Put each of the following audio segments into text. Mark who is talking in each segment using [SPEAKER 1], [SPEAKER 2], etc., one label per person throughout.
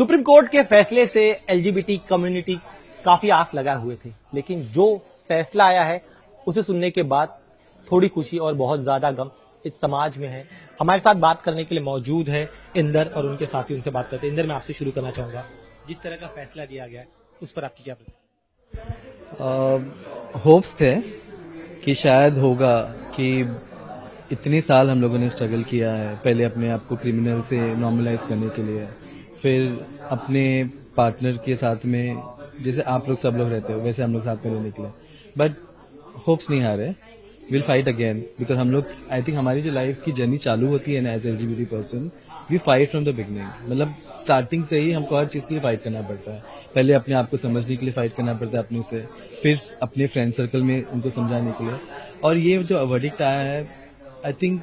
[SPEAKER 1] Supreme court के फैसले से एलजीबीटी कम्युनिटी काफ़ी आस लगाए हुए थे, लेकिन जो फैसला आया है, उसे सुनने के बाद थोड़ी खुशी और बहुत ज़्यादा गम इस समाज में है। हमारे साथ बात करने के लिए मौजूद है इंदर और उनके साथी उनसे बात करते हैं। इंदर, मैं आपसे शुरू करना चाहूँगा। जिस तरह का फैसला दिया गया, उस पर आपकी क्या
[SPEAKER 2] होप्स थे कि शायद होगा कि इतने साल हम लोगों ने स्ट्रगल किया है, पहले अपने आप को क्रिमिनल से नॉर्मलाइज करने के लिए। फिर अपने पार्टनर के साथ में, जैसे आप लोग सब लोग रहते हो, वैसे हम लोग साथ में निकले बट होप्स नहीं हारे। विल फाइट अगेन बिकॉज़ हम लोग आई थिंक हमारी जो लाइफ की जर्नी चालू होती है ना as L person we fight from the beginning मतलब स्टार्टिंग से ही हमको हर चीज़ के लिए फाइट करना पड़ता है। पहले अपने आप को समझने के लिए फाइट करना पड़ता है अपने से, फिर अपने फ्रेंड सर्कल में उनको समझाने के लिए। और ये जो वर्डिक्ट आया है आई थिंक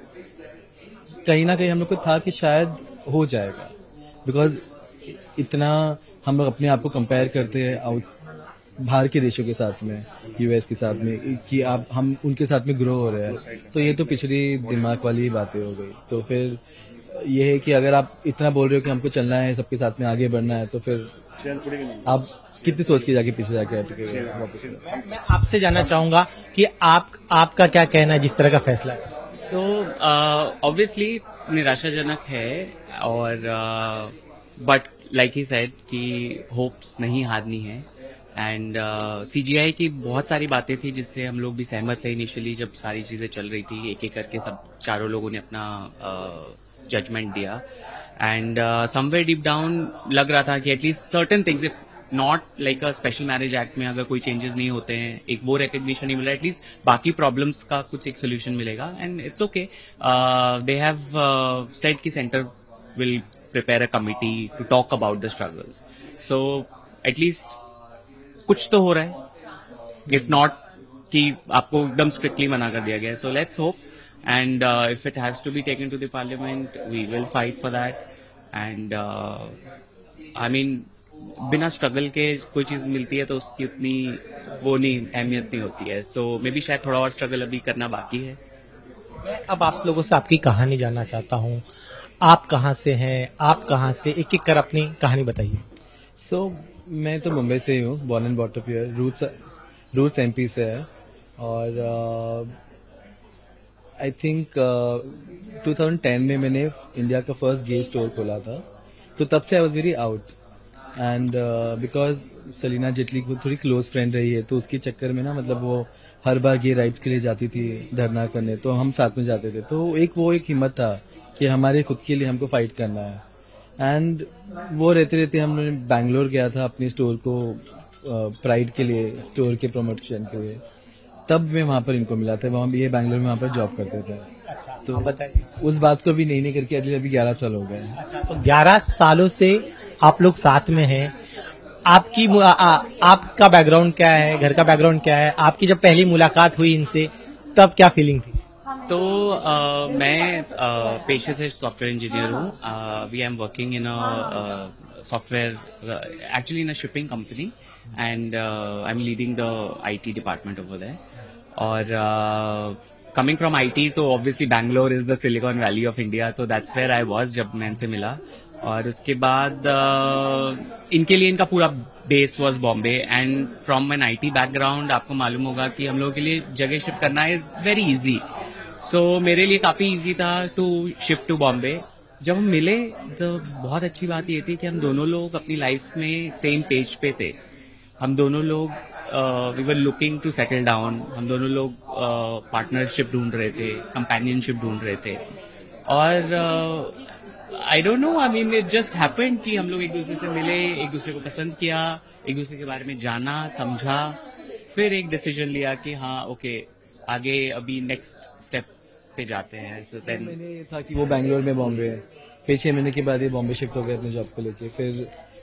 [SPEAKER 2] कहीं ना कहीं हम लोग को था कि शायद हो जाएगा। बिकॉज़ इतना हम लोग अपने आप को कंपेयर करते हैं आउट बाहर के देशों के साथ में यूएस के साथ में कि आप हम उनके साथ में ग्रो हो रहे हैं। तो ये तो पिछड़ी दिमाग वाली बातें हो गई। तो फिर ये है कि अगर आप इतना बोल रहे हो कि हमको चलना है सबके साथ में आगे बढ़ना है तो फिर आप कितनी सोच के जाके पीछे जाके वापस
[SPEAKER 1] मैं आपसे जानना चाहूँगा कि आप आपका क्या कहना है जिस तरह का फैसला है?
[SPEAKER 3] सो ऑब्वियसली निराशाजनक है और बट लाइक ही सेड कि होप्स नहीं हारनी है। एंड सी जी आई की बहुत सारी बातें थी जिससे हम लोग भी सहमत थे इनिशियली जब सारी चीज़ें चल रही थी। एक एक करके सब चारों लोगों ने अपना जजमेंट uh, दिया। एंड समवेयर डीप डाउन लग रहा था कि at least certain things if not like a special marriage act में अगर कोई चेंजेस नहीं होते हैं, एक वो रिकग्निशन नहीं मिला एटलीस्ट बाकी प्रॉब्लम्स का कुछ एक सोल्यूशन मिलेगा and it's okay they have said की centre will prepare a committee to talk about the struggles so at least कुछ तो हो रहा है. इफ़ नॉट कि आपको एकदम स्ट्रिक्टली मना कर दिया गया है. So let's hope and if it has to be taken to the parliament we will fight for that and I mean बिना स्ट्रगल के कोई चीज़ मिलती है तो उसकी उतनी वो नहीं अहमियत नहीं होती है। सो मे बी शायद थोड़ा और स्ट्रगल अभी करना बाकी है।
[SPEAKER 1] मैं अब आप लोगों से आपकी कहानी जानना चाहता हूँ। आप कहाँ से हैं? आप कहाँ से? एक एक कर अपनी कहानी बताइए।
[SPEAKER 2] सो so, मैं तो मुंबई से ही हूँ born and brought up here roots roots MP से है। और I think two thousand ten में मैंने इंडिया का फ़र्स्ट गे स्टोर खोला था। तो तब से I was very out and because Celina Jaitly को थोड़ी क्लोज फ्रेंड रही है तो उसके चक्कर में ना मतलब वो हर बार गे राइट्स के लिए जाती थी धरना करने तो हम साथ में जाते थे। तो एक वो एक हिम्मत था कि हमारे खुद के लिए हमको फाइट करना है। एंड वो रहते रहते हमने बैंगलोर गया था अपने स्टोर को प्राइड के लिए स्टोर के प्रमोशन के लिए। तब मैं वहाँ पर इनको मिला था वहाँ ये बैंगलोर में वहाँ पर जॉब करते थे।
[SPEAKER 1] अच्छा, तो बताइए।
[SPEAKER 2] उस बात को भी नहीं नहीं करके अगले अभी ग्यारह साल हो गए
[SPEAKER 1] अच्छा तो ग्यारह सालों से आप लोग साथ में हैं। आपकी आ, आ, आपका बैकग्राउंड क्या है? घर का बैकग्राउंड क्या है? आपकी जब पहली मुलाकात हुई इनसे तब क्या फीलिंग थी?
[SPEAKER 3] तो uh, मैं पेशे से सॉफ्टवेयर इंजीनियर हूँ। We I am working in a software actually in a shipping company and I am leading the IT department over there और कमिंग फ्रॉम आईटी तो obviously Bangalore is the Silicon Valley of India तो that's where I was जब मैं इनसे मिला। और उसके बाद uh, इनके लिए इनका पूरा base was Bombay and from N I T background आपको मालूम होगा कि हम लोगों के लिए जगह शिफ्ट करना इज़ वेरी इजी सो मेरे लिए काफ़ी इजी था टू शिफ्ट टू बॉम्बे जब हम मिले तो बहुत अच्छी बात ये थी कि हम दोनों लोग अपनी लाइफ में सेम पेज पे थे. हम दोनों लोग we were looking to settle down हम दोनों लोग पार्टनरशिप uh, ढूंढ रहे थे कंपेनियनशिप ढूंढ रहे थे. और I don't know I mean it just happened कि हम लोग एक दूसरे से मिले एक दूसरे को पसंद किया एक दूसरे के बारे में जाना समझा फिर एक डिसीज़न लिया कि हाँ ओके okay, आगे अभी नेक्स्ट स्टेप पे जाते हैं।
[SPEAKER 2] So then... मैंने था कि वो बैंगलोर में बॉम्बे है। फिर छह महीने के बाद ये बॉम्बे शिफ्ट हो गए अपने जॉब को लेके। फिर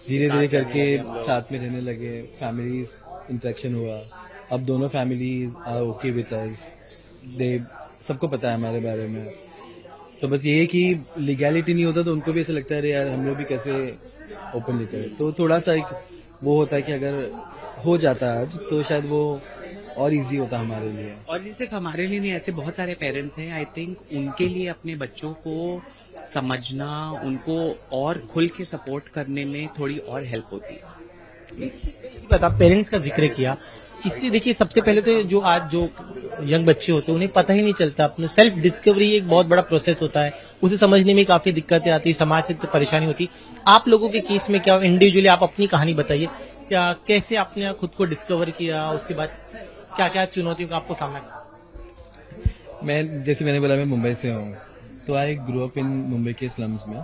[SPEAKER 2] धीरे धीरे करके साथ में रहने लगे। फैमिली इंट्रैक्शन हुआ। अब दोनों family are okay with us they सबको पता है हमारे बारे में। सो बस ये कि लीगैलिटी नहीं होता तो उनको भी ऐसा लगता है यार, हम लोग भी कैसे ओपनली करें? तो थोड़ा सा एक वो होता है कि अगर हो जाता है आज तो शायद वो और इजी होता हमारे लिए।
[SPEAKER 3] और ये सिर्फ़ हमारे लिए नहीं, ऐसे बहुत सारे पेरेंट्स हैं आई थिंक उनके लिए अपने बच्चों को समझना, उनको और खुल के सपोर्ट करने में थोड़ी और हेल्प होती है।
[SPEAKER 1] बता पेरेंट्स का ज़िक्र किया, इससे देखिए सबसे पहले तो जो आज जो यंग बच्चे होते हैं, उन्हें पता ही नहीं चलता। अपने सेल्फ डिस्कवरी एक बहुत बड़ा प्रोसेस होता है। उसे समझने में काफ़ी दिक्कतें आती है, समाज से परेशानी होती आप लोगों के केस में क्या इंडिविजुअली आप अपनी कहानी बताइए। क्या, कैसे आपने खुद को डिस्कवर किया, उसके बाद क्या क्या चुनौतियों का आपको सामना किया
[SPEAKER 2] मैं, जैसे मैंने बोला, मैं मुंबई से हूँ। तो I grow up in Mumbai के स्लम्स में।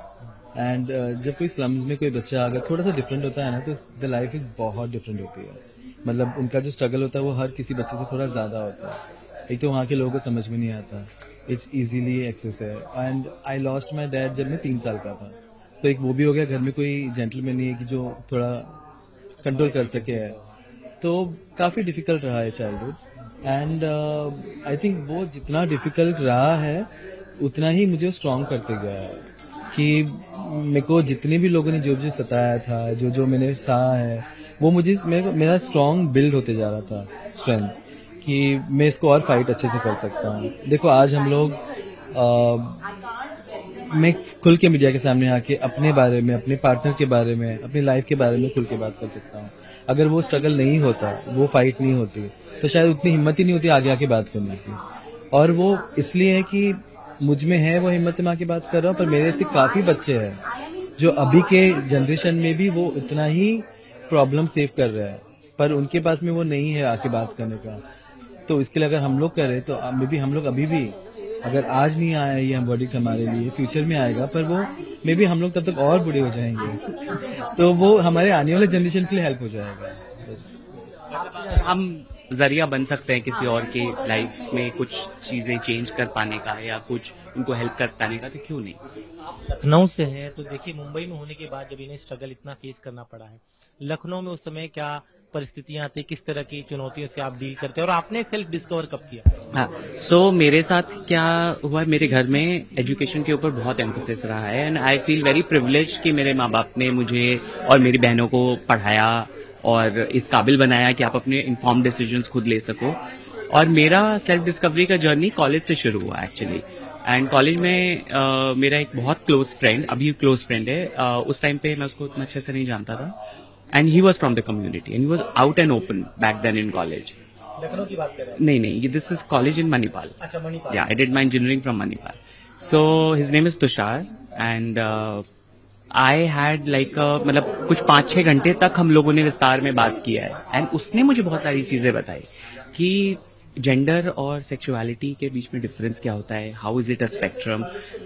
[SPEAKER 2] एंड uh, जब कोई स्लम्स में कोई बच्चा अगर थोड़ा सा डिफरेंट होता है ना तो द लाइफ इज़ बहुत डिफरेंट होती है। मतलब उनका जो स्ट्रगल होता है वो हर किसी बच्चे से थोड़ा ज़्यादा होता है। एक तो वहाँ के लोगों को समझ में नहीं आता। इट्स इजीली एक्सेस है। And I lost my dad जब मैं तीन साल का था। तो एक वो भी हो गया घर में कोई जेंटलमैन नहीं है कि जो थोड़ा कंट्रोल कर सके। है तो काफ़ी डिफ़िकल्ट रहा है चाइल्डहुड एंड आई थिंक वो जितना डिफ़िकल्ट रहा है उतना ही मुझे स्ट्रांग करते गया है। कि मेरे को जितने भी लोगों ने जो जो सताया था जो जो मैंने सहा है वो मुझे मेरे, मेरा स्ट्रांग बिल्ड होते जा रहा था स्ट्रेंथ कि मैं इसको और फाइट अच्छे से कर सकता हूँ। देखो आज हम लोग मैं खुल के मीडिया के सामने आके अपने बारे में अपने पार्टनर के बारे में अपनी लाइफ के बारे में खुल के बात कर सकता हूँ। अगर वो स्ट्रगल नहीं होता वो फाइट नहीं होती तो शायद उतनी हिम्मत ही नहीं होती आगे आके बात करने की। और वो इसलिए है कि मुझमें है वो हिम्मत में आके बात कर रहा हूँ, पर मेरे से काफ़ी बच्चे हैं, जो अभी के जनरेशन में भी वो इतना ही प्रॉब्लम सेव कर रहे हैं, पर उनके पास में वो नहीं है आके बात करने का। तो इसके लिए अगर हम लोग करें तो मे भी हम लोग अभी भी अगर आज नहीं आया ये वर्डिक्ट हमारे लिए फ्यूचर में आएगा, पर वो मे भी हम लोग तब तक और बुरे हो जाएँगे। तो वो हमारे आने वाले जनरेशन के लिए हेल्प हो जाएगा। बस।
[SPEAKER 3] हम ज़रिया बन सकते हैं किसी और के लाइफ में कुछ चीज़ें चेंज कर पाने का या कुछ उनको हेल्प कर पाने का तो क्यों नहीं?
[SPEAKER 1] लखनऊ से है तो देखिए मुंबई में होने के बाद जब इन्हें स्ट्रगल इतना फेस करना पड़ा है लखनऊ में उस समय क्या परिस्थितियाँ आती किस तरह की चुनौतियों से आप डील करते हैं और आपने सेल्फ डिस्कवर कब किया?
[SPEAKER 3] हाँ सो so, मेरे साथ क्या हुआ मेरे घर में एजुकेशन के ऊपर बहुत एम्फोसिस रहा है and I feel very privilege कि मेरे माँ बाप ने मुझे और मेरी बहनों को पढ़ाया और इस काबिल बनाया कि आप अपने इन्फॉर्म डिसीजंस खुद ले सको। और मेरा सेल्फ डिस्कवरी का जर्नी कॉलेज से शुरू हुआ एक्चुअली एंड कॉलेज में uh, मेरा एक बहुत क्लोज फ्रेंड अभी क्लोज फ्रेंड है uh, उस टाइम पे मैं उसको उतना अच्छे से नहीं जानता था। And he was from the community and he was out and open back then in college
[SPEAKER 1] Lucknow की बात कर रहे हैं।
[SPEAKER 3] नहीं नहीं this is college in Manipal
[SPEAKER 1] अच्छा मणिपाल
[SPEAKER 3] या I did my engineering from Manipal so his name is Tushar and I had like मतलब कुछ पाँच छह घंटे तक हम लोगों ने विस्तार में बात किया है। एंड उसने मुझे बहुत सारी चीज़ें बताई कि जेंडर और सेक्सुअलिटी के बीच में डिफरेंस क्या होता है how is it a spectrum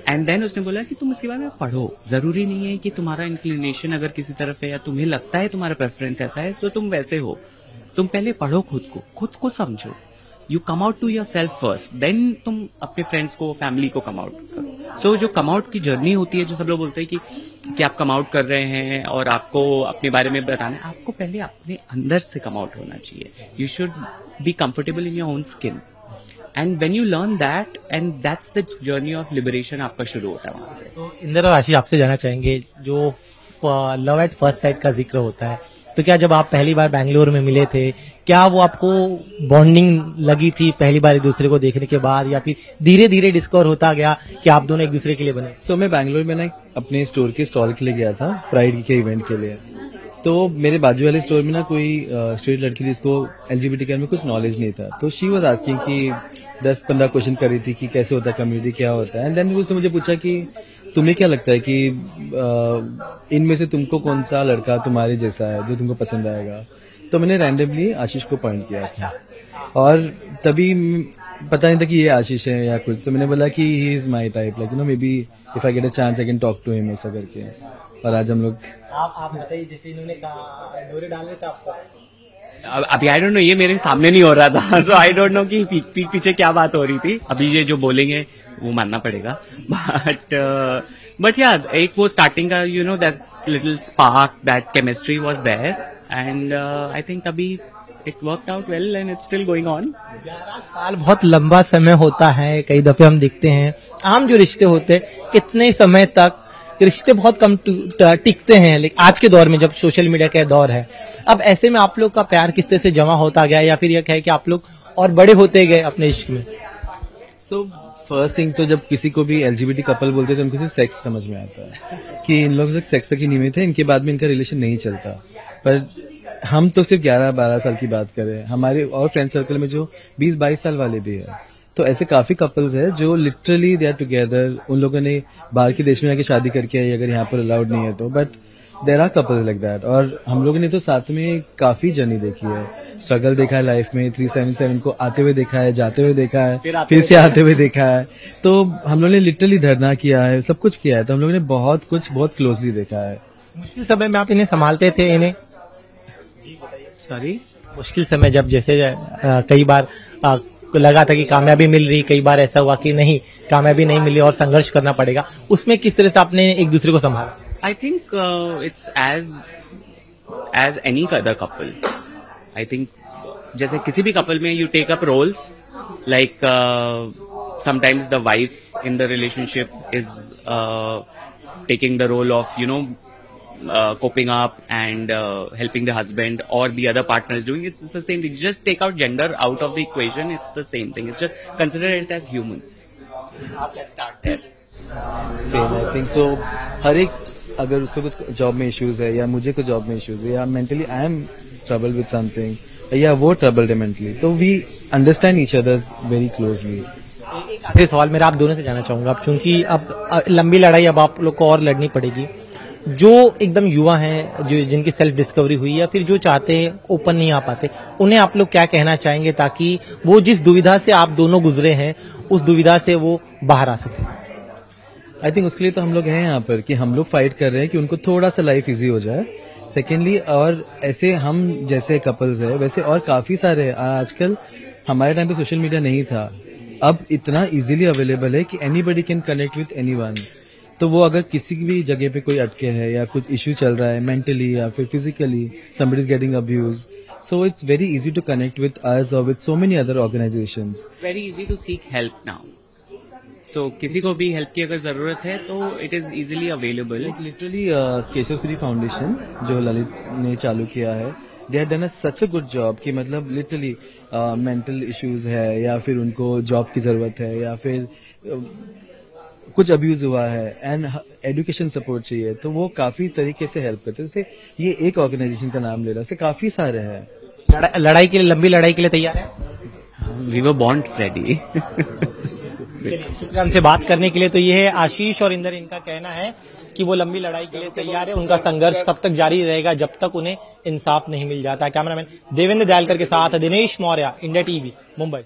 [SPEAKER 3] and then उसने बोला कि तुम इसके बारे में पढ़ो। ज़रूरी नहीं है कि तुम्हारा इंक्लिनेशन अगर किसी तरफ़ है या तुम्हें लगता है तुम्हारा प्रेफरेंस ऐसा है तो तुम वैसे हो। तुम पहले पढ़ो खुद को खुद को समझो। You come out to yourself first then तुम अपने फ्रेंड्स को फैमिली को कम आउट करो सो so, जो कम आउट की जर्नी होती है जो सब लोग बोलते हैं कि कि आप कम आउट कर रहे हैं और आपको अपने बारे में बताना आपको पहले अपने अंदर से कम आउट होना चाहिए। You should be comfortable in your own skin and when you learn that and that's the journey of liberation आपका शुरू होता है वहाँ से।
[SPEAKER 1] तो इंदिरा राशि आपसे जाना चाहेंगे जो लव एट फ़र्स्ट साइड का ज़िक्र होता है तो क्या जब आप पहली बार बैंगलोर में मिले थे क्या वो आपको बॉन्डिंग लगी थी पहली बार एक दूसरे को देखने के बाद या फिर धीरे धीरे डिस्कवर होता गया कि आप दोनों एक दूसरे के लिए बने?
[SPEAKER 2] सो so, मैं बैंगलोर में ना अपने स्टोर के स्टॉल के लिए गया था प्राइड के इवेंट के लिए। तो मेरे बाजू वाले स्टोर में ना कोई स्ट्रेट लड़की थी जिसको एल एलजीबीटी में कुछ नॉलेज नहीं था। तो शी वॉज़ आस्किंग कि दस पंद्रह क्वेश्चन कर रही थी कि कैसे होता है कम्युनिटी क्या होता है? एंड देन उसने मुझे पूछा कि तुम्हें क्या लगता है कि इनमें से तुमको कौन सा लड़का तुम्हारे जैसा है, जो तुमको पसंद आएगा? तो मैंने रैंडमली आशीष को पॉइंट किया था। और तभी पता नहीं था कि ये आशीष है या कुछ तो मैंने बोला कि he is my type like you know maybe if I get a chance I can talk to him ऐसा करके। और आज हम लोग
[SPEAKER 1] आप आप बताइए, जैसे इन्होंने कहा, डोरे डाल रहे थे आपको।
[SPEAKER 3] अभी आई डोंट नो ये मेरे सामने नहीं हो रहा था। सो आई डोंट नो कि पीठ पीठ पीछे क्या बात हो रही थी। अभी ये जो बोलेंगे, वो मानना पड़ेगा। बट बट या एक वो स्टार्टिंग का you know that little spark that chemistry was there and I think अभी it work out well and it's still going on
[SPEAKER 1] साल बहुत लंबा समय होता है। कई दफे हम देखते हैं, आम जो रिश्ते होते हैं, कितने समय तक रिश्ते बहुत कम टिकते हैं, लेकिन आज के दौर में जब सोशल मीडिया का दौर है, अब ऐसे में आप लोग का प्यार किस तरह से जमा होता गया, या फिर यह कहे कि आप लोग और बड़े होते गए अपने इश्क में?
[SPEAKER 2] सो फ़र्स्ट थिंग तो जब किसी को भी एलजीबीटी कपल बोलते हैं तो उनको सिर्फ़ सेक्स समझ में आता है कि इन लोग सेक्स तक ही नियमित है इनके बाद में इनका रिलेशन नहीं चलता। पर हम तो सिर्फ़ 11-12 साल की बात करें, हमारे और फ्रेंड सर्कल में जो 20-22 साल वाले भी है तो ऐसे काफ़ी कपल्स है जो लिटरली दे आर टुगेदर उन लोगों ने बाहर के देश में आके शादी करके आई अगर यहाँ पर अलाउड नहीं है तो। But there are couples like that और हम लोगों ने तो साथ में काफ़ी जर्नी देखी है। स्ट्रगल देखा है लाइफ में। थ्री सेवन सेवन को आते हुए देखा है जाते हुए देखा है फिर से आते हुए देखा है। तो हम लोगों ने लिटरली धरना किया है सब कुछ किया है। तो हम लोगों ने बहुत कुछ बहुत क्लोजली देखा है।
[SPEAKER 1] मुश्किल समय में आप इन्हें संभालते थे इन्हें?
[SPEAKER 3] सॉरी
[SPEAKER 1] मुश्किल समय जब जैसे कई बार को लगा था कि कामयाबी मिल रही, कई बार ऐसा हुआ कि नहीं, कामयाबी नहीं मिली और संघर्ष करना पड़ेगा। उसमें किस तरह से आपने एक दूसरे को संभाला?
[SPEAKER 3] I think it's as as any other couple I think जैसे किसी भी कपल में you take up roles like sometimes the wife in the relationship is taking the role of you know coping up and helping the husband और the other partner doing it's the same thing just take out gender out of the equation it's the same thing it's just consider
[SPEAKER 2] it as human so हर एक अगर उसको कुछ job में issues है या मुझे कुछ जॉब में इश्यूज़ है या mentally I am trouble with something या वो ट्रबल्ड है मेंटली तो we understand each others very closely
[SPEAKER 1] सवाल मेरा आप दोनों से जाना चाहूँगा। चूँकि अब लंबी लड़ाई अब आप लोग को और लड़नी पड़ेगी। जो एकदम युवा हैं, जो जिनकी सेल्फ डिस्कवरी हुई या फिर जो चाहते हैं ओपन नहीं आ पाते, उन्हें आप लोग क्या कहना चाहेंगे ताकि वो जिस दुविधा से आप दोनों गुजरे हैं, उस दुविधा से वो बाहर आ सके?
[SPEAKER 2] आई थिंक उसके लिए तो हम लोग हैं यहाँ पर कि हम लोग फाइट कर रहे हैं कि उनको थोड़ा सा लाइफ इजी हो जाए। सेकेंडली और ऐसे हम जैसे कपल्स है, वैसे और काफ़ी सारे। आजकल हमारे टाइम पे सोशल मीडिया नहीं था। अब इतना इजीली अवेलेबल है कि anybody can connect with any तो वो अगर किसी भी जगह पे कोई अटके है या कुछ इश्यू चल रहा है मेंटली या फिर physically is getting abused so it's very easy to connect with us or with so many other organizations.
[SPEAKER 3] It's very easy to seek help now. So किसी को भी हेल्प की अगर ज़रूरत है तो it is easily available
[SPEAKER 2] literally Keshav Shri foundation जो ललित ने चालू किया है they have done such a good job कि मतलब लिटरली मेंटल इश्यूज़ है या फिर उनको जॉब की ज़रूरत है या फिर uh, कुछ अब्यूज हुआ है एंड एजुकेशन सपोर्ट चाहिए तो वो काफ़ी तरीके से हेल्प करते हैं। जैसे ये एक ऑर्गेनाइजेशन का नाम ले रहा है काफ़ी सारे हैं।
[SPEAKER 1] लड़ा- लड़ाई के लिए लंबी लड़ाई के लिए तैयार है?
[SPEAKER 3] वी वर बॉन्ड रेडी
[SPEAKER 1] शुक्रिया हमसे बात करने के लिए। तो ये है आशीष और इंदर इनका कहना है कि वो लंबी लड़ाई के लिए तैयार है। उनका संघर्ष तब तक जारी रहेगा जब तक उन्हें इंसाफ नहीं मिल जाता? कैमरामैन देवेंद्र दयालकर के साथ दिनेश मौर्य इंडिया टीवी मुंबई।